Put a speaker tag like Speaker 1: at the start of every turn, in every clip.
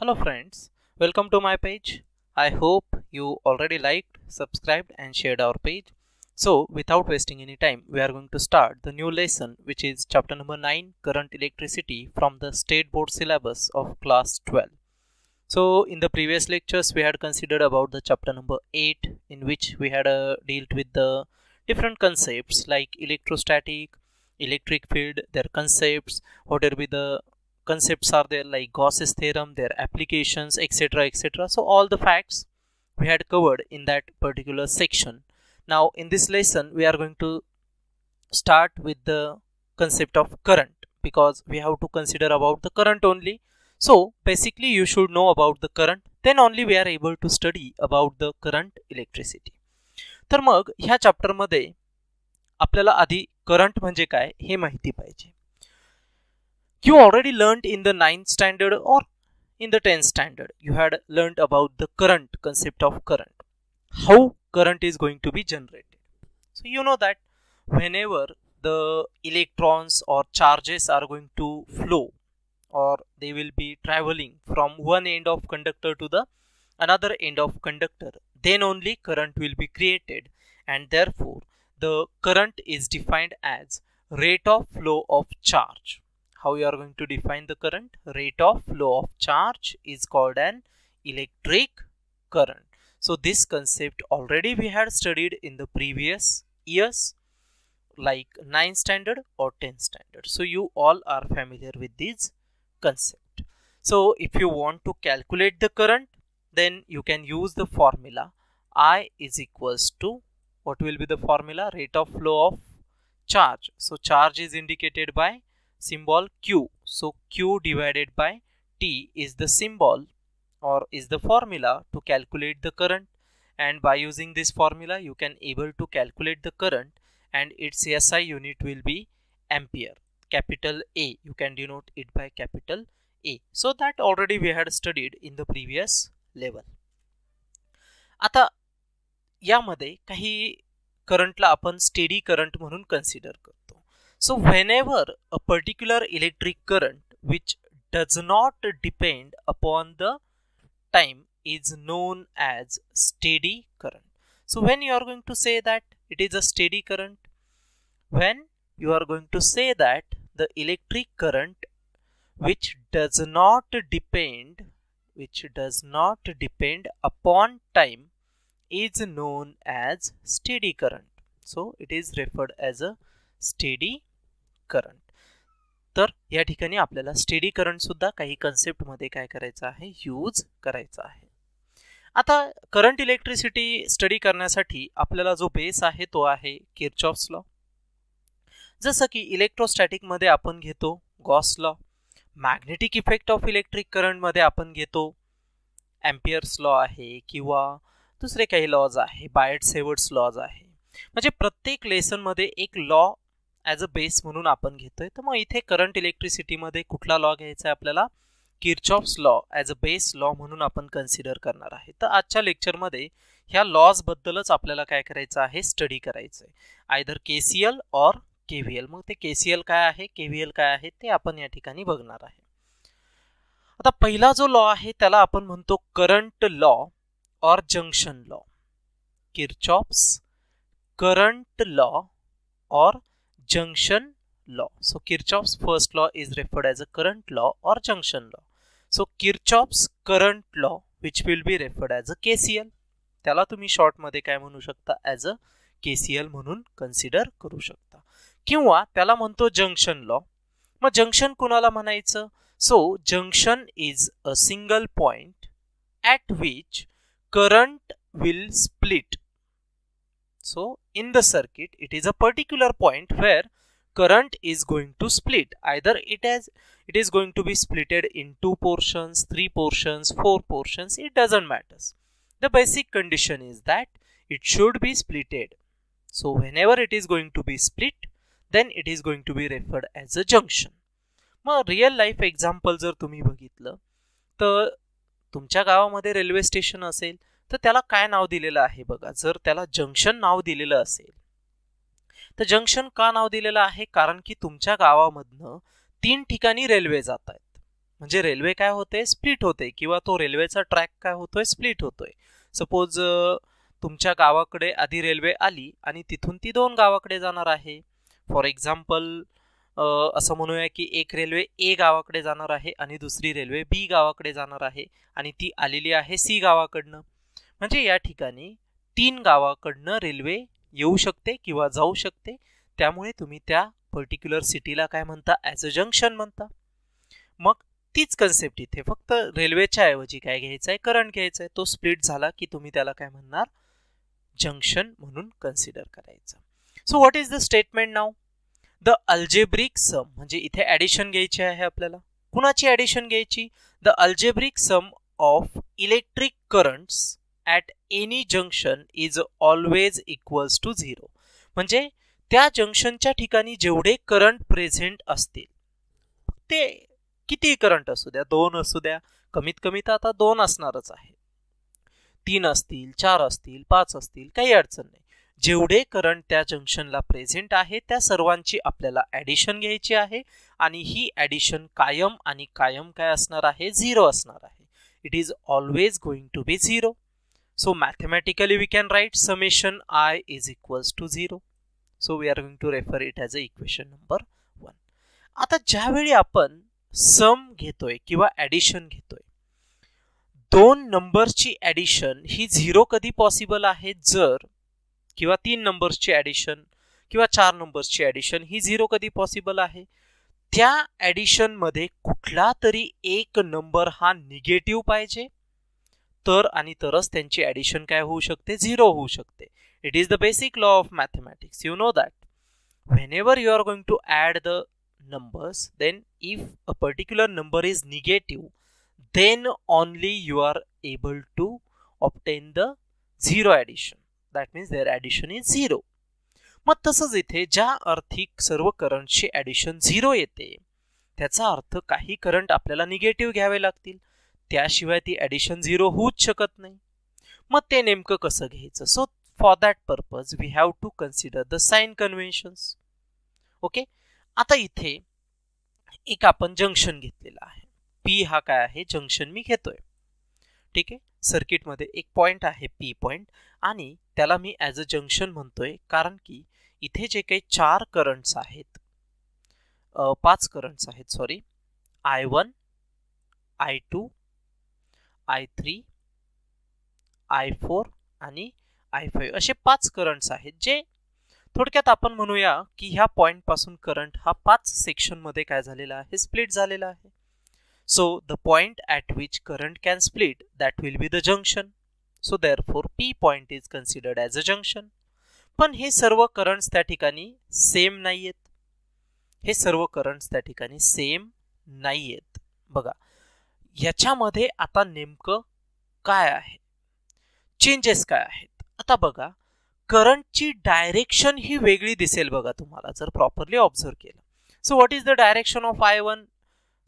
Speaker 1: Hello friends, welcome to my page. I hope you already liked, subscribed and shared our page. So without wasting any time, we are going to start the new lesson which is chapter number 9 current electricity from the state board syllabus of class 12. So in the previous lectures we had considered about the chapter number 8 in which we had uh, dealt with the different concepts like electrostatic, electric field, their concepts, what will be the concepts are there like Gauss's theorem, their applications, etc. etc. So all the facts we had covered in that particular section. Now in this lesson we are going to start with the concept of current because we have to consider about the current only. So basically you should know about the current then only we are able to study about the current electricity. तर मग ह्या चॅप्टरमध्ये आपल्याला आधी current म्हणजे काय हे माहिती पाहिजे you already learned in the 9th standard or in the 10th standard. You had learned about the current concept of current. How current is going to be generated. So you know that whenever the electrons or charges are going to flow or they will be traveling from one end of conductor to the another end of conductor then only current will be created and therefore the current is defined as rate of flow of charge how you are going to define the current? Rate of flow of charge is called an electric current. So this concept already we had studied in the previous years like 9 standard or 10 standard. So you all are familiar with this concept. So if you want to calculate the current then you can use the formula i is equals to what will be the formula? Rate of flow of charge. So charge is indicated by symbol Q. So Q divided by T is the symbol or is the formula to calculate the current and by using this formula you can able to calculate the current and its SI unit will be ampere capital A you can denote it by capital A so that already we had studied in the previous level आता यामध्ये काही करंटला आपण steady current म्हणून consider करतो so whenever a particular electric current which does not depend upon the time is known as steady current. So when you are going to say that it is a steady current, when you are going to say that the electric current which does not depend which does not depend upon time is known as steady current. So it is referred as a steady current तर या ठिकाणी आपल्याला steady current सुद्धा काही कन्सेप्टमध्ये काय करायचं आहे? Use करायचं आहे. आता करंट इलेक्ट्रिसिटी स्टडी करण्यासाठी आपल्याला जो बेस आहे तो आहे किरचॉफ्स लॉ जसं की इलेक्ट्रोस्टॅटिकमध्ये आपण घेतो Gauss law magnetic effect of electric करंटमध्ये आपण घेतो ॲम्पियर्स लॉ आहे किंवा दुसरे काही लॉज आहे. बायट सेवर्ड्स लॉज आहे. म्हणजे प्रत्येक लेसनमध्ये एक लॉ ॲज अ बेस म्हणून आपण घेतोय. तर मग इथे करंट इलेक्ट्रिसिटीमध्ये कुठला लॉ घ्यायचा आहे आपल्याला? Kirchhoff's law as a base law म्हणून आपण कन्सिडर करणार आहे. तर आजच्या लेक्चरमध्ये ह्या लॉजबद्दलच आपल्याला काय करायचं आहे? स्टडी करायचं आहे आयदर के सी एल और के व्ही एल मग ते के सी एल काय आहे? के व्ही एल काय आहे? ते आपण या ठिकाणी बघणार आहे. आता पहिला जो लॉ आहे त्याला आपण म्हणतो करंट लॉ और junction law Kirchhoff's current law और junction law. So Kirchhoff's first law is referred as a current law or junction law. So Kirchhoff's current law which will be referred as a KCL. त्याला तुम्ही शॉर्टमध्ये काय म्हणू शकता as a के C L म्हणून consider करू शकता किंवा त्याला म्हणतो जंक्शन लॉ मग जंक्शन कुणाला म्हणायचं so junction is a single point at which current will split so in the circuit, it is a particular point where current is going to split. Either it has it is going to be splitted in two portions, three portions, four portions. It doesn't matter. The basic condition is that it should be splitted. So whenever it is going to be split, then it is going to be referred as a junction. मग real life example जर तुम्ही बघितलं तर तुमच्या गावामध्ये railway station असेल तर त्याला काय नाव दिलेलं आहे बघा. जर त्याला जंक्शन नाव दिलेलं असेल तर जंक्शन का नाव दिलेलं आहे? कारण की तुमच्या गावामधनं तीन ठिकाणी रेल्वे जात आहेत. म्हणजे रेल्वे काय होते? स्प्लिट होते किंवा तो रेल्वेचा ट्रॅक काय होतोय? स्प्लिट होतोय. सपोज तुमच्या गावाकडे आधी रेल्वे आली आणि तिथून ती दोन गावाकडे जाणार आहे. फॉर एक्झाम्पल असं म्हणूया की एक रेल्वे ए गावाकडे जाणार आहे आणि दुसरी रेल्वे बी गावाकडे जाणार आहे आणि ती आलेली आहे सी गावाकडनं. म्हणजे या ठिकाणी तीन गावाकडनं रेल्वे येऊ शकते किंवा जाऊ शकते. त्यामुळे तुम्ही त्या पर्टिक्युलर सिटीला काय म्हणता? ॲज अ जंक्शन म्हणता. मग तीच कन्सेप्ट इथे. फक्त रेल्वेच्या ऐवजी काय घ्यायचं आहे करंट घ्यायचा आहे तो स्प्लिट झाला की तुम्ही त्याला काय म्हणणार? जंक्शन म्हणून कन्सिडर करायचं. So what is the statement now the algebraic sum म्हणजे इथे ॲडिशन घ्यायची आहे आपल्याला. कुणाची ॲडिशन घ्यायची? The algebraic sum of electric currents at any junction is always equals to zero म्हणजे त्या जंक्शनच्या ठिकाणी जेवढे करंट प्रेझेंट असतील ते किती करंट असू द्या दोन असू द्या कमीत कमी तर आता दोन असणारच आहे. तीन असतील चार असतील पाच असतील काही अडचण नाही. जेवढे करंट त्या जंक्शनला प्रेझेंट आहे त्या सर्वांची आपल्याला ॲडिशन घ्यायची आहे आणि ही ॲडिशन कायम आणि कायम काय असणार आहे? झिरो असणार आहे. It is always going to be zero so mathematically we can write summation I is equals to zero so we are going to refer it as a equation number one आता ज्यावेळी आपण sum घेतोय किंवा addition घेतोय दोन नंबर्सची addition ही zero कधी पॉसिबल आहे? जर किंवा तीन नंबर्सची ॲडिशन किंवा चार नंबर्सची ॲडिशन ही झिरो कधी पॉसिबल आहे? त्या ॲडिशनमध्ये कुठला तरी एक नंबर हा निगेटिव्ह पाहिजे. तर आणि तरच त्यांची ॲडिशन काय होऊ शकते? झिरो होऊ शकते. It is the basic law of mathematics you know that whenever you are going to add the numbers then if a particular number is negative then only you are able to obtain the zero addition. That means their addition is zero मग तसंच इथे ज्या आर्थिक सर्व करंटची addition zero येते त्याचा अर्थ काही current आपल्याला negative घ्यावे लागतील. त्याशिवाय ती ॲडिशन झिरो होऊच शकत नाही. मग ते नेमकं कसं घ्यायचं? So for that purpose we have to consider the sign conventions okay आता इथे एक आपण जंक्शन घेतलेला आहे. पी हा काय आहे? जंक्शन मी घेतोय. ठीक आहे? सर्किटमध्ये एक पॉईंट आहे पी पॉईंट आणि त्याला मी ॲज अ जंक्शन म्हणतोय कारण की इथे जे काही चार करंट्स आहेत पाच करंट्स आहेत sorry I one I two I three I four आणि आय फाईव्ह असे पाच करंट्स आहेत जे थोडक्यात आपण म्हणूया की ह्या पॉईंटपासून करंट हा पाच सेक्शनमध्ये काय झालेला आहे स्प्लिट झालेला आहे. So the point at which current can split that will be the junction so therefore P point is considered as a junction पण हे सर्व करंट्स त्या ठिकाणी सेम नाही आहेत हे सर्व करंट्स त्या ठिकाणी सेम नाही आहेत बघा याच्यामध्ये आता नेमकं काय आहे? चेंजेस काय आहेत? आता बघा करंटची डायरेक्शन ही वेगळी दिसेल बघा तुम्हाला जर प्रॉपरली ऑब्झर्व केलं. So what is the direction of I one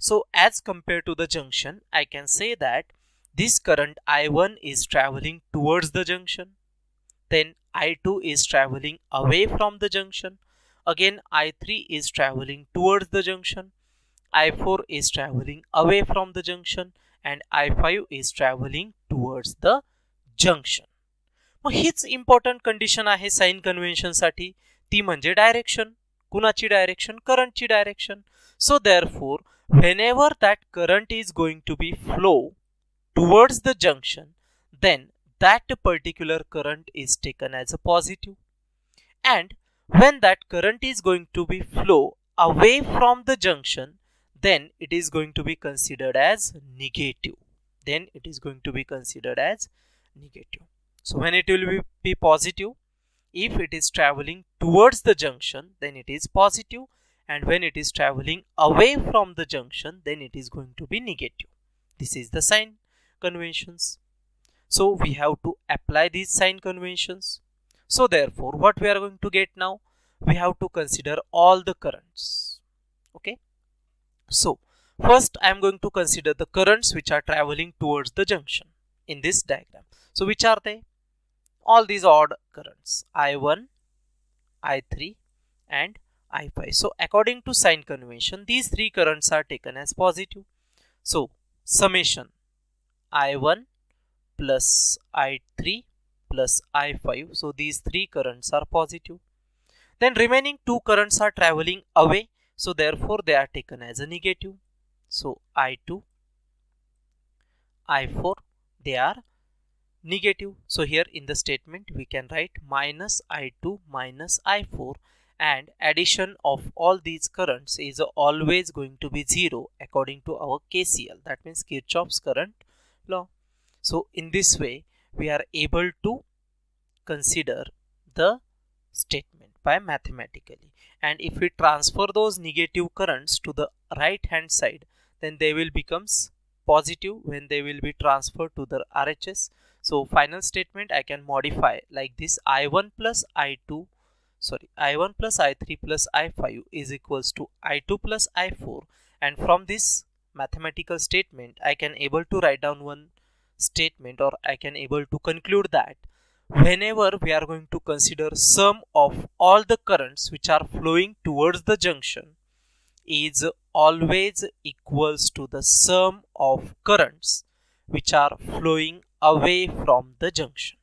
Speaker 1: so as compare to the junction I can say that this current I one is travelling towards the junction then I two is travelling away from the junction again I three is travelling towards the junction I4 is traveling away from the junction and I5 is traveling towards the junction. मग हीच important condition आहे sign convention साठी ती म्हणजे direction कुणाची direction करंटची direction so therefore whenever that current is going to be flow towards the junction, then that particular current is taken as a positive. And when that current is going to be flow away from the junction, then it is going to be considered as negative. Then it is going to be considered as negative. So when it will be, be positive, if it is traveling towards the junction, then it is. And when it is traveling away from the junction, then it is going to be negative. This is the sign conventions. So we have to apply these sign conventions. So therefore what we are going to get now? We have to consider all the currents. Okay. So first I am going to consider the currents which are traveling towards the junction in this diagram. So which are they? All these odd currents I1, I3 and I5. So according to sign convention these three currents are taken as positive. So summation I1 plus I3 plus I5. So these three currents are positive. Then remaining two currents are traveling away. So therefore they are taken as a negative. So I2, I4 they are negative. So here in the statement we can write minus I2 minus I4 and addition of all these currents is always going to be 0 according to our KCL that means Kirchhoff's current law. So in this way we are able to consider the statement by mathematically. And if we transfer those negative currents to the right hand side then they will becomes positive when they will be transferred to the RHS so final statement I can modify like this I1 plus I2 sorry I1 plus I3 plus I5 is equals to I2 plus I4 and from this mathematical statement I can able to write down one statement or I can able to conclude that whenever we are going to consider sum of all the currents which are flowing towards the junction is always equals to the sum of currents which are flowing away from the junction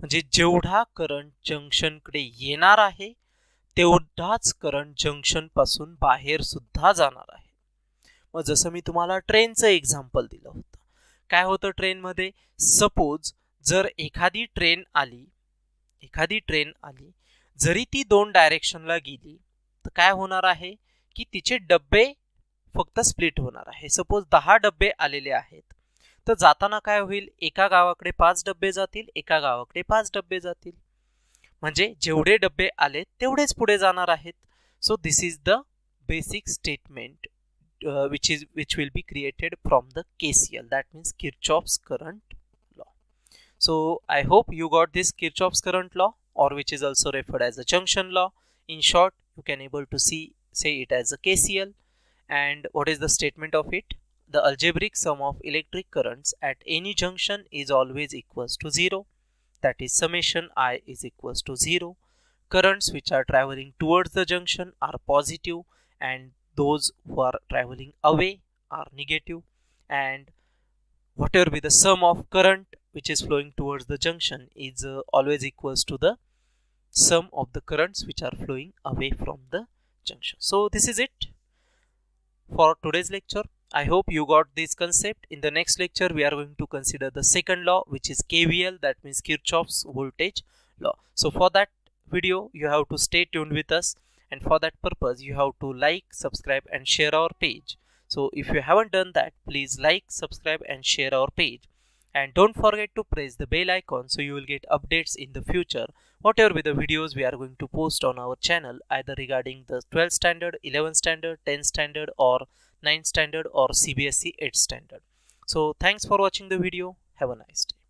Speaker 1: म्हणजे जेवढा current जंक्शनकडे येणार आहे तेवढाच current जंक्शनपासून बाहेर सुद्धा जाणार आहे मग जसं मी तुम्हाला ट्रेनचं एक्झाम्पल दिलं होतं काय होतं ट्रेनमध्ये सपोज जर एखादी ट्रेन आली एखादी ट्रेन आली जरी ती दोन डायरेक्शनला गेली तर काय होणार आहे? की तिचे डब्बे फक्त स्प्लिट होणार आहे. सपोज दहा डब्बे आलेले आहेत तर जाताना काय होईल? एका गावाकडे पाच डब्बे जातील एका गावाकडे पाच डब्बे जातील. म्हणजे जेवढे डब्बे आले तेवढेच पुढे जाणार आहेत. So this is the basic statement which is which will be created from the KCL that means Kirchhoff's current So I hope you got this Kirchhoff's current law or which is also referred as the junction law. In short, you can able to see say it as a KCL and what is the statement of it? The algebraic sum of electric currents at any junction is always equals to 0 that is summation I is equals to 0. Currents which are traveling towards the junction are positive and those who are traveling away are negative and whatever be the sum of current which is flowing towards the junction is uh, always equals to the sum of the currents which are flowing away from the junction so this is it for today's lecture I hope you got this concept. In the next lecture, we are going to consider the second law, which is KVL, that means Kirchhoff's voltage law. So for that video, you have to stay tuned with us. And for that purpose, you have to like, subscribe and share our page. So if you haven't done that, please like, subscribe and share our page. And don't forget to press the bell icon so you will get updates in the future whatever be the videos we are going to post on our channel either regarding the 12th standard, 11th standard, 10th standard or 9th standard or CBSE 8th standard. So thanks for watching the video. Have a nice day.